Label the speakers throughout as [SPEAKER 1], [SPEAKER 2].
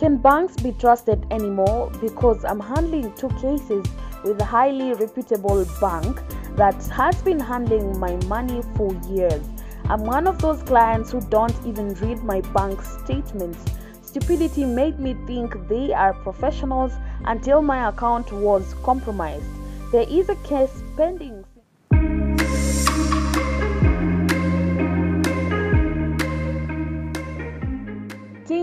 [SPEAKER 1] Can banks be trusted anymore? Because I'm handling two cases with a highly reputable bank that has been handling my money for years. I'm one of those clients who don't even read my bank statements. Stupidity made me think they are professionals until my account was compromised. There is a case pending.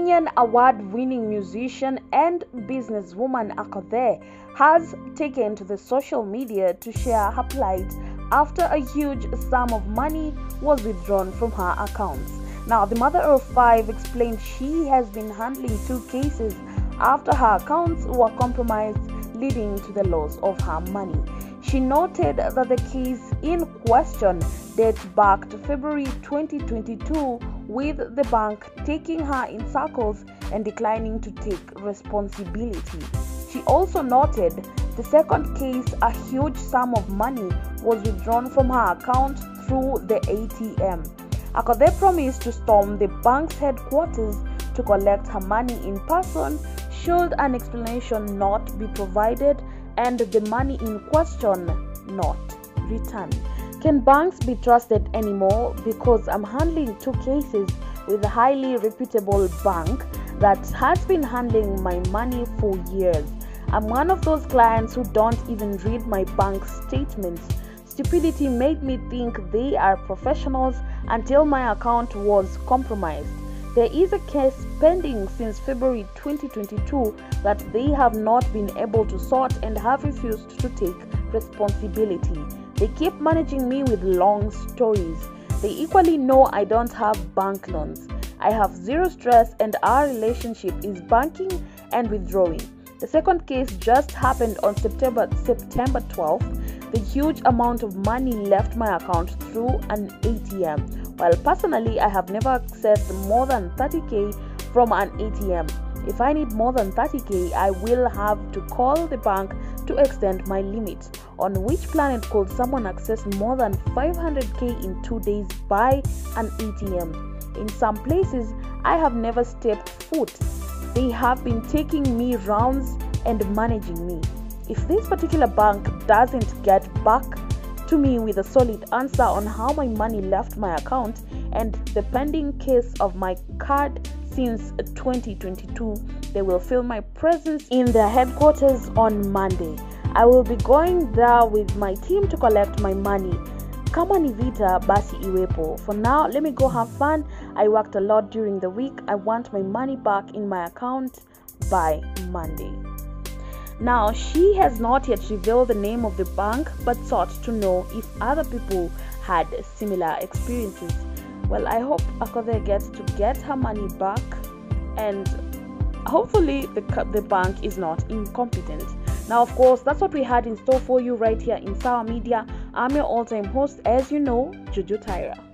[SPEAKER 1] Kenyan award winning musician and businesswoman Akothee has taken to the social media to share her plight after a huge sum of money was withdrawn from her accounts. Now, the mother of five explained she has been handling two cases after her accounts were compromised, leading to the loss of her money. She noted that the case in question dates back to February 2022, with the bank taking her in circles and declining to take responsibility. She also noted the second case, a huge sum of money was withdrawn from her account through the ATM. Akothee promised to storm the bank's headquarters to collect her money in person should an explanation not be provided and the money in question not returned. Can banks be trusted anymore? Because I'm handling two cases with a highly reputable bank that has been handling my money for years. I'm one of those clients who don't even read my bank statements. Stupidity made me think they are professionals until my account was compromised. There is a case pending since February 2022 that they have not been able to sort and have refused to take responsibility. They keep managing me with long stories. They equally know I don't have bank loans. I have zero stress and our relationship is banking and withdrawing. The second case just happened on September September 12th. The huge amount of money left my account through an ATM well, personally, I have never accessed more than 30k from an ATM. If I need more than 30k, I will have to call the bank to extend my limit. On which planet could someone access more than 500k in two days by an ATM? In some places, I have never stepped foot. They have been taking me rounds and managing me. If this particular bank doesn't get back to me with a solid answer on how my money left my account and the pending case of my card since 2022. They will feel my presence in their headquarters on Monday. I will be going there with my team to collect my money. Kama ni vita basi iwepo. For now, let me go have fun. I worked a lot during the week. I want my money back in my account by Monday. Now, she has not yet revealed the name of the bank but sought to know if other people had similar experiences. Well, I hope Akothee gets to get her money back and hopefully the, the bank is not incompetent. Now, of course, that's what we had in store for you right here in Sawa Media. I'm your all time host, as you know, Juju Tyra.